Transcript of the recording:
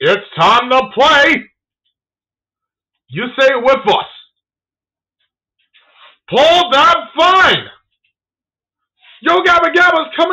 It's time to play. You say it with us. Pull that fine. Yo Gabba Gabba's coming.